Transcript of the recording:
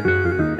Música